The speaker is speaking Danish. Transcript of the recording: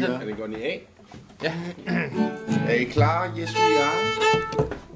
Er det godt i A? Ja. Er I klar? Yes, we are.